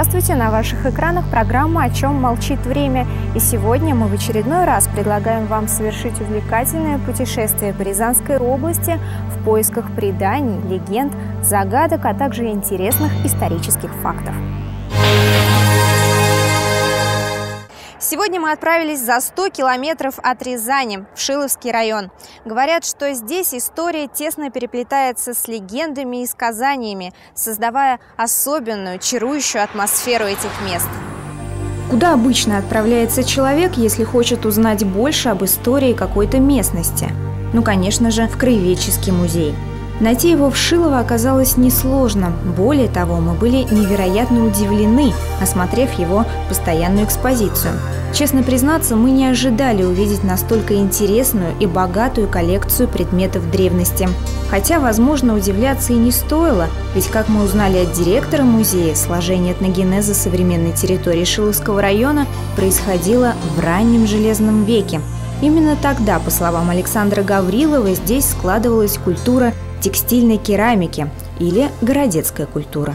Здравствуйте! На ваших экранах программа «О чем молчит время». И сегодня мы в очередной раз предлагаем вам совершить увлекательное путешествие по Рязанской области в поисках преданий, легенд, загадок, а также интересных исторических фактов. Сегодня мы отправились за 100 километров от Рязани, в Шиловский район. Говорят, что здесь история тесно переплетается с легендами и сказаниями, создавая особенную, чарующую атмосферу этих мест. Куда обычно отправляется человек, если хочет узнать больше об истории какой-то местности? Ну, конечно же, в Краеведческий музей – Найти его в Шилово оказалось несложно. Более того, мы были невероятно удивлены, осмотрев его постоянную экспозицию. Честно признаться, мы не ожидали увидеть настолько интересную и богатую коллекцию предметов древности. Хотя, возможно, удивляться и не стоило, ведь, как мы узнали от директора музея, сложение этногенеза современной территории Шиловского района происходило в раннем Железном веке. Именно тогда, по словам Александра Гаврилова, здесь складывалась культура текстильной керамики или городецкая культура.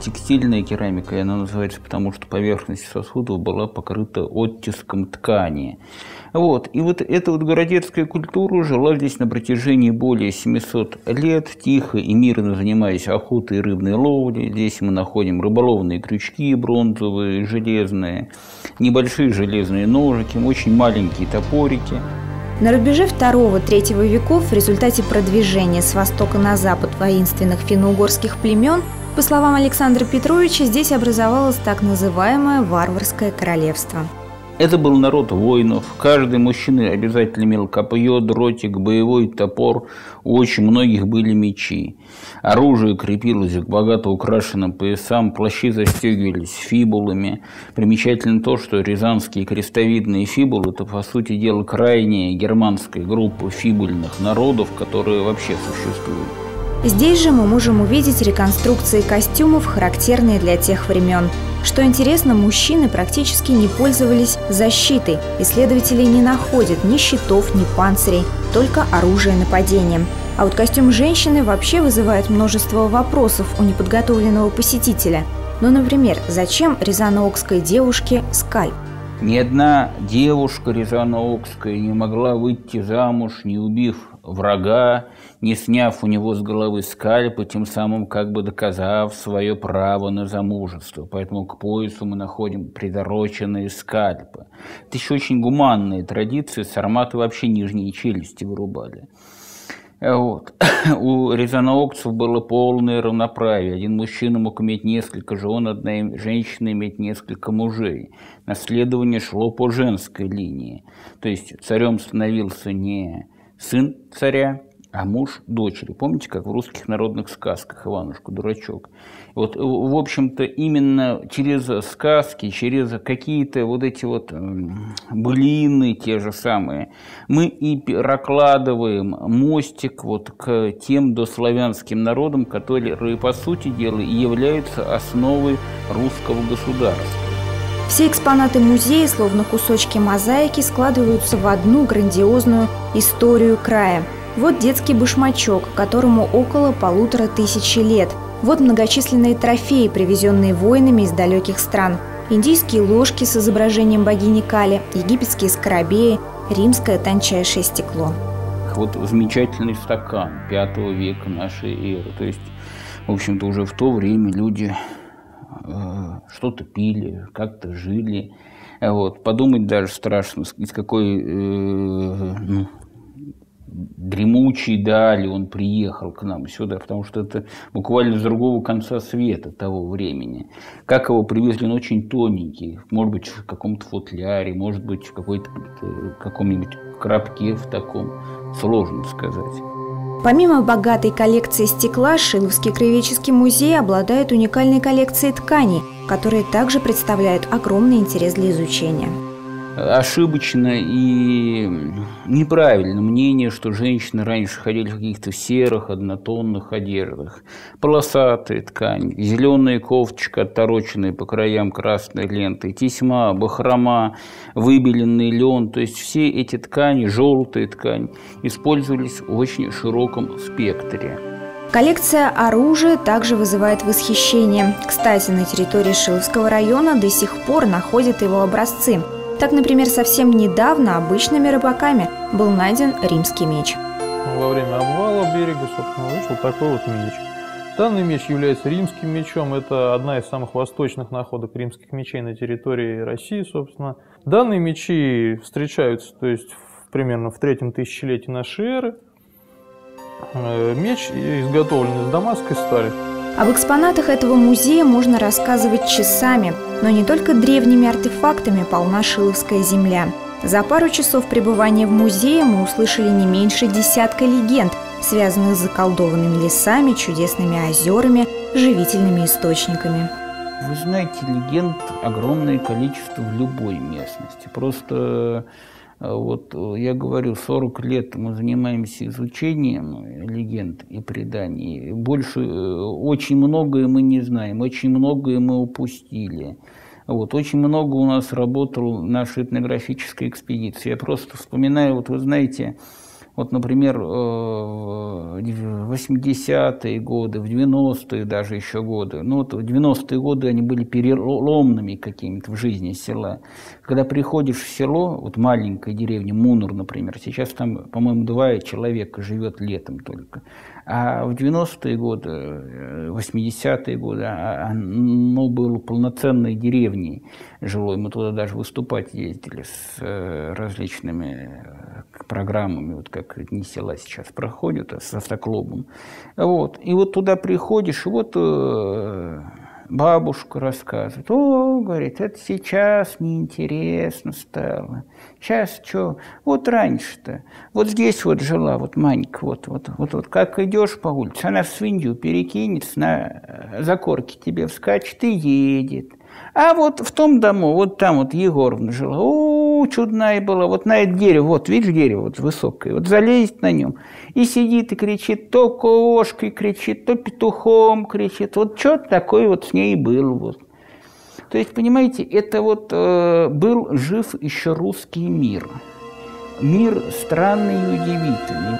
Текстильная керамика, она называется потому, что поверхность сосудов была покрыта оттиском ткани. Вот. И вот эта вот городецкая культура жила здесь на протяжении более 700 лет, тихо и мирно занимаясь охотой и рыбной ловлей. Здесь мы находим рыболовные крючки бронзовые, железные, небольшие железные ножики, очень маленькие топорики – на рубеже II-III веков в результате продвижения с востока на запад воинственных финно-угорских племен, по словам Александра Петровича, здесь образовалось так называемое варварское королевство – это был народ воинов. Каждый мужчина обязательно имел копье, дротик, боевой топор. У очень многих были мечи. Оружие крепилось к богато украшенным поясам, плащи застегивались фибулами. Примечательно то, что рязанские крестовидные фибулы – это, по сути дела, крайняя германская группа фибульных народов, которые вообще существуют. Здесь же мы можем увидеть реконструкции костюмов, характерные для тех времен. Что интересно, мужчины практически не пользовались защитой. Исследователи не находят ни щитов, ни панцирей, только оружие нападения. А вот костюм женщины вообще вызывает множество вопросов у неподготовленного посетителя. Ну, например, зачем рязаноокской девушке скальп? Ни одна девушка рязаноокская не могла выйти замуж, не убив врага, не сняв у него с головы скальп и тем самым как бы доказав свое право на замужество. Поэтому к поясу мы находим придороченные скальпы. Это еще очень гуманные традиции, сарматы вообще нижние челюсти вырубали. Вот. У резаноокцев было полное равноправие. Один мужчина мог иметь несколько жен, одна женщина иметь несколько мужей. Наследование шло по женской линии. То есть царем становился не сын царя, а муж дочери. Помните, как в русских народных сказках Иванушка, дурачок? Вот, в общем-то, именно через сказки, через какие-то вот эти вот блины те же самые, мы и прокладываем мостик вот к тем дославянским народам, которые, по сути дела, являются основой русского государства. Все экспонаты музея, словно кусочки мозаики, складываются в одну грандиозную историю края. Вот детский башмачок, которому около полутора тысячи лет. Вот многочисленные трофеи, привезенные воинами из далеких стран. Индийские ложки с изображением богини Кали, египетские скоробеи, римское тончайшее стекло. Вот замечательный стакан пятого века нашей эры. То есть, в общем-то, уже в то время люди что-то пили, как-то жили. Вот. Подумать даже страшно, из какой э, ну, дремучей дали он приехал к нам сюда, потому что это буквально с другого конца света того времени. Как его привезли, он очень тоненький, может быть, в каком-то футляре, может быть, в какой-то каком-нибудь крабке в таком, сложно сказать. Помимо богатой коллекции стекла, Шиловский краеведческий музей обладает уникальной коллекцией тканей, которые также представляют огромный интерес для изучения ошибочно и неправильно мнение, что женщины раньше ходили в каких-то серых, однотонных одеждах. Полосатая ткань, зеленая кофточка, оттороченная по краям красной лентой, тесьма, бахрома, выбеленный лен. То есть все эти ткани, желтая ткань, использовались в очень широком спектре. Коллекция оружия также вызывает восхищение. Кстати, на территории Шиловского района до сих пор находят его образцы. Так, например, совсем недавно обычными рыбаками был найден римский меч. Во время обвала берега, собственно, вышел такой вот меч. Данный меч является римским мечом. Это одна из самых восточных находок римских мечей на территории России, собственно. Данные мечи встречаются, то есть примерно в третьем тысячелетии нашей эры. Э, меч изготовлен из дамасской стали. Об экспонатах этого музея можно рассказывать часами, но не только древними артефактами полна Шиловская земля. За пару часов пребывания в музее мы услышали не меньше десятка легенд, связанных с заколдованными лесами, чудесными озерами, живительными источниками. Вы знаете, легенд огромное количество в любой местности. Просто вот э, я говорю, 40 лет мы занимаемся изучением легенд и преданий. Больше, э, очень многое мы не знаем, очень многое мы упустили. Вот, очень много у нас работал наша этнографическая экспедиция. Я просто вспоминаю, вот вы знаете, вот, например, э, в 80-е годы, в 90-е даже еще годы, ну вот в 90-е годы они были переломными какими-то в жизни села. Когда приходишь в село, вот маленькая деревня Мунур, например, сейчас там, по-моему, два человека живет летом только. А в 90-е годы, 80-е годы а, а, оно было полноценной деревней жилой. Мы туда даже выступать ездили с э, различными э, программами, вот как «Дни села» сейчас проходят, с автоклубом. Вот. И вот туда приходишь, и вот э, бабушка рассказывает. О, говорит, это сейчас неинтересно стало. Сейчас что? Вот раньше-то. Вот здесь вот жила вот Манька, вот, вот, вот, вот как идешь по улице, она в свинью перекинется, на закорке тебе вскачет и едет. А вот в том дому, вот там вот Егоровна жила. О, чудная была. Вот на это дерево, вот видишь дерево вот высокое, вот залезет на нем и сидит и кричит, то кошкой кричит, то петухом кричит. Вот что-то такое вот с ней было. Вот. То есть, понимаете, это вот э, был жив еще русский мир. Мир странный и удивительный.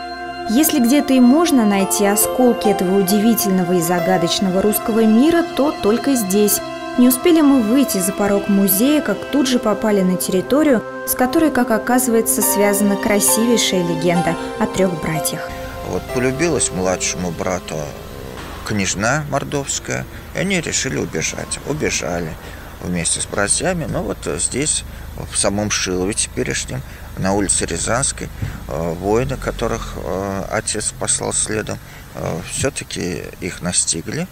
Если где-то и можно найти осколки этого удивительного и загадочного русского мира, то только здесь – не успели мы выйти за порог музея, как тут же попали на территорию, с которой, как оказывается, связана красивейшая легенда о трех братьях. Вот полюбилась младшему брату княжна мордовская, и они решили убежать. Убежали вместе с братьями, но вот здесь, в самом Шилове теперешнем, на улице Рязанской, э, воины, которых э, отец послал следом, э, все-таки их настигли,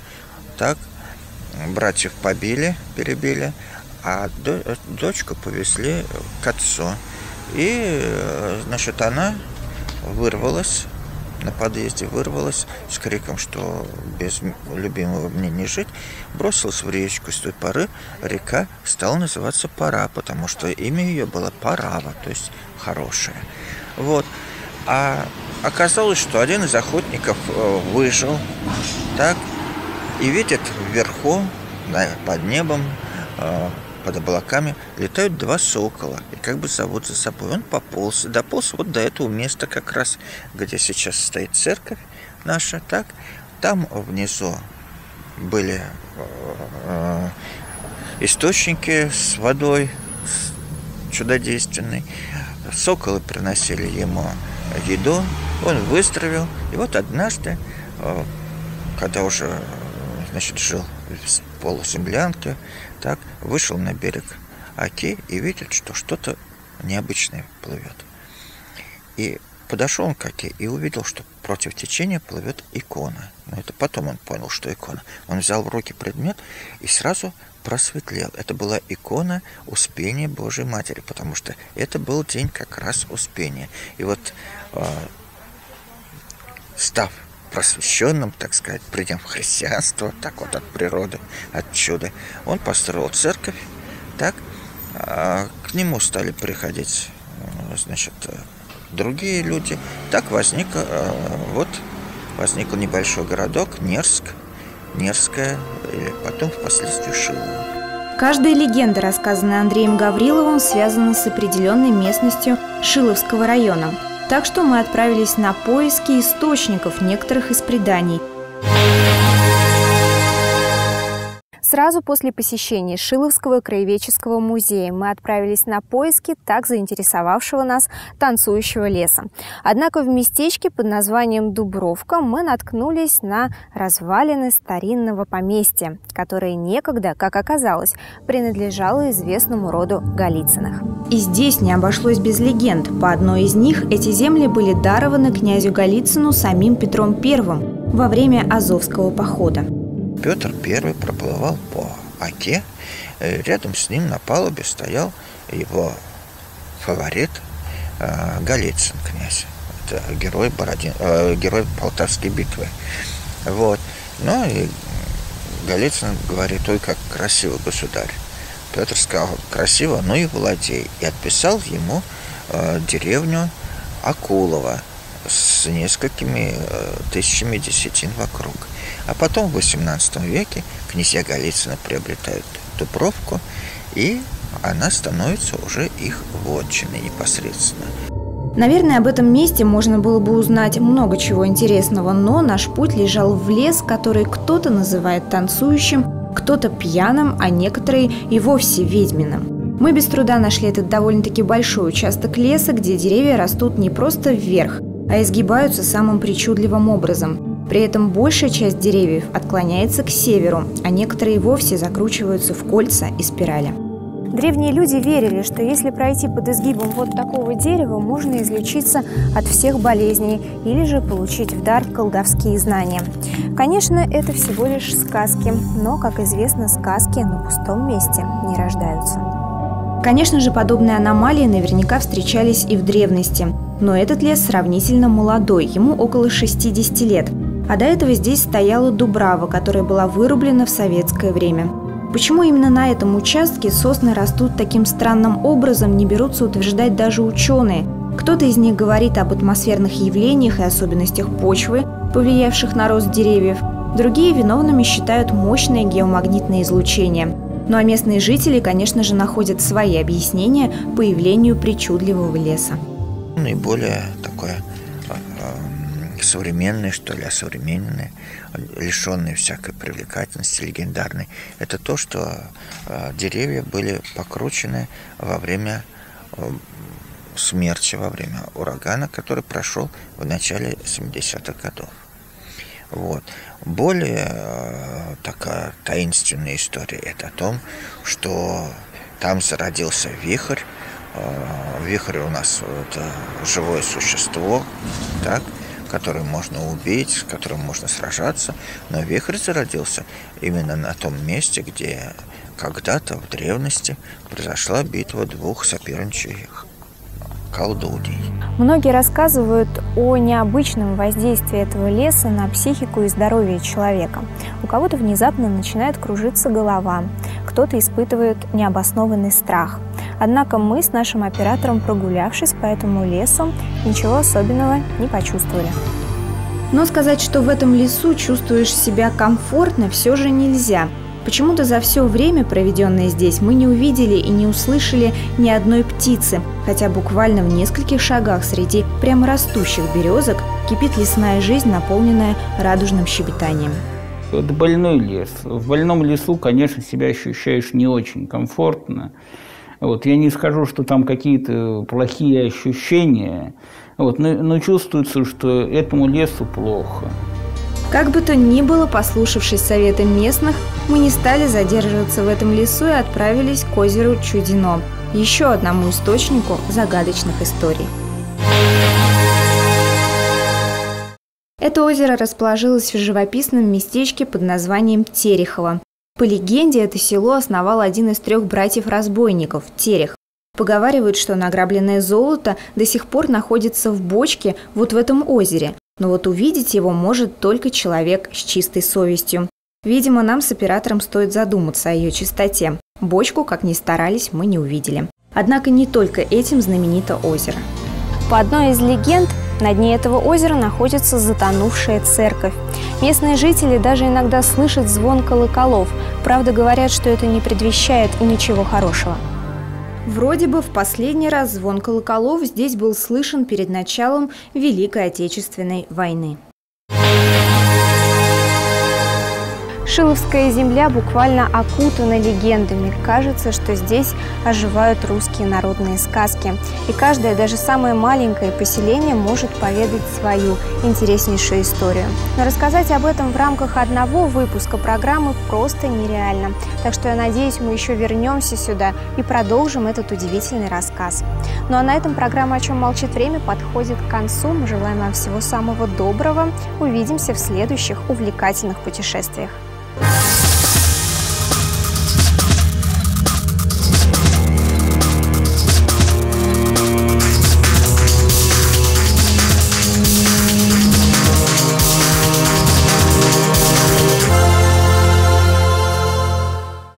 так, братьев побили, перебили, а дочку повезли к отцу. И, значит, она вырвалась на подъезде, вырвалась с криком, что без любимого мне не жить, бросилась в речку. С той поры река стала называться Пара, потому что имя ее было Парава, то есть хорошая. Вот. А оказалось, что один из охотников э, выжил, так, и видит вверху, под небом, э, под облаками летают два сокола и как бы зовут за собой. Он пополз, дополз вот до этого места как раз, где сейчас стоит церковь наша, так. Там внизу были э, источники с водой чудодейственной. Соколы приносили ему еду, он выздоровел. И вот однажды, э, когда уже значит, жил в полуземлянке, так, вышел на берег Оки и видит, что что-то необычное плывет. И подошел он к Оке и увидел, что против течения плывет икона. Но это потом он понял, что икона. Он взял в руки предмет и сразу просветлел. Это была икона Успения Божьей Матери, потому что это был день как раз Успения. И вот э, став просвещенным, так сказать, придем в христианство, так вот от природы, от чуда. Он построил церковь, так, а к нему стали приходить, э, значит, другие люди. Так возник, э, вот, возник небольшой городок Нерск, Нерская, или потом впоследствии Шилово. Каждая легенда, рассказанная Андреем Гавриловым, связана с определенной местностью Шиловского района – так что мы отправились на поиски источников некоторых из преданий. Сразу после посещения Шиловского краеведческого музея мы отправились на поиски так заинтересовавшего нас танцующего леса. Однако в местечке под названием Дубровка мы наткнулись на развалины старинного поместья, которое некогда, как оказалось, принадлежало известному роду Голицыных. И здесь не обошлось без легенд. По одной из них эти земли были дарованы князю Голицыну самим Петром I во время Азовского похода. Петр I проплывал по Оке. Э, рядом с ним на палубе стоял его фаворит э, Голицын князь. Это герой, Бородин, э, герой Полтавской битвы. Вот. Ну и Голицын говорит, ой, как красиво, государь. Петр сказал, красиво, ну и владей. И отписал ему деревню Акулова с несколькими э, тысячами десятин вокруг. А потом в XVIII веке князья Голицына приобретают Дубровку, и она становится уже их вотчиной непосредственно. Наверное, об этом месте можно было бы узнать много чего интересного, но наш путь лежал в лес, который кто-то называет танцующим, кто-то пьяным, а некоторые и вовсе ведьминым. Мы без труда нашли этот довольно-таки большой участок леса, где деревья растут не просто вверх, а изгибаются самым причудливым образом. При этом большая часть деревьев отклоняется к северу, а некоторые вовсе закручиваются в кольца и спирали. Древние люди верили, что если пройти под изгибом вот такого дерева, можно излечиться от всех болезней или же получить в дар колдовские знания. Конечно, это всего лишь сказки, но, как известно, сказки на пустом месте не рождаются. Конечно же, подобные аномалии наверняка встречались и в древности, но этот лес сравнительно молодой, ему около 60 лет, а до этого здесь стояла дубрава, которая была вырублена в советское время – Почему именно на этом участке сосны растут таким странным образом, не берутся утверждать даже ученые. Кто-то из них говорит об атмосферных явлениях и особенностях почвы, повлиявших на рост деревьев. Другие виновными считают мощное геомагнитное излучение. Ну а местные жители, конечно же, находят свои объяснения появлению причудливого леса. Наиболее такое современные, что ли, осовремененные, лишенные всякой привлекательности, легендарной, это то, что э, деревья были покручены во время э, смерти, во время урагана, который прошел в начале 70-х годов. Вот. Более э, такая таинственная история это о том, что там зародился вихрь. Э, вихрь у нас это живое существо, так, которым можно убить, с которым можно сражаться. Но вихрь зародился именно на том месте, где когда-то в древности произошла битва двух соперничающих колдуней. Многие рассказывают о необычном воздействии этого леса на психику и здоровье человека. У кого-то внезапно начинает кружиться голова, кто-то испытывает необоснованный страх. Однако мы с нашим оператором, прогулявшись по этому лесу, ничего особенного не почувствовали. Но сказать, что в этом лесу чувствуешь себя комфортно, все же нельзя. Почему-то за все время, проведенное здесь, мы не увидели и не услышали ни одной птицы, хотя буквально в нескольких шагах среди прямо растущих березок кипит лесная жизнь, наполненная радужным щебетанием. Это больной лес. В больном лесу, конечно, себя ощущаешь не очень комфортно. Вот, я не скажу, что там какие-то плохие ощущения, вот, но, но чувствуется, что этому лесу плохо. Как бы то ни было, послушавшись совета местных, мы не стали задерживаться в этом лесу и отправились к озеру Чудино, еще одному источнику загадочных историй. Это озеро расположилось в живописном местечке под названием Терехово. По легенде, это село основал один из трех братьев-разбойников – Терех. Поговаривают, что награбленное золото до сих пор находится в бочке вот в этом озере, но вот увидеть его может только человек с чистой совестью. Видимо, нам с оператором стоит задуматься о ее чистоте. Бочку, как ни старались, мы не увидели. Однако не только этим знаменито озеро. По одной из легенд, на дне этого озера находится затонувшая церковь. Местные жители даже иногда слышат звон колоколов. Правда, говорят, что это не предвещает ничего хорошего. Вроде бы в последний раз звон колоколов здесь был слышен перед началом Великой Отечественной войны. Шиловская земля буквально окутана легендами. Кажется, что здесь оживают русские народные сказки. И каждое, даже самое маленькое поселение может поведать свою интереснейшую историю. Но рассказать об этом в рамках одного выпуска программы просто нереально. Так что я надеюсь, мы еще вернемся сюда и продолжим этот удивительный рассказ. Ну а на этом программа «О чем молчит время» подходит к концу. Мы желаем вам всего самого доброго. Увидимся в следующих увлекательных путешествиях.